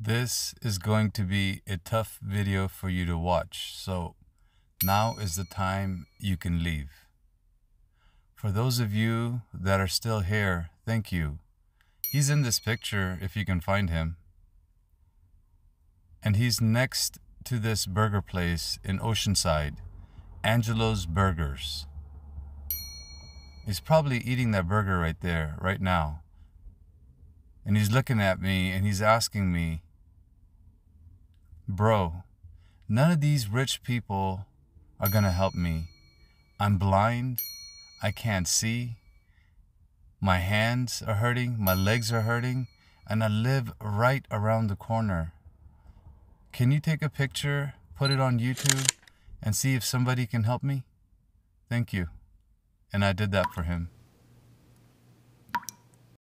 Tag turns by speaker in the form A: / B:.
A: This is going to be a tough video for you to watch, so now is the time you can leave. For those of you that are still here, thank you. He's in this picture if you can find him. And he's next to this burger place in Oceanside, Angelo's Burgers. He's probably eating that burger right there, right now. And he's looking at me and he's asking me, Bro, none of these rich people are going to help me. I'm blind. I can't see. My hands are hurting. My legs are hurting. And I live right around the corner. Can you take a picture, put it on YouTube, and see if somebody can help me? Thank you. And I did that for him.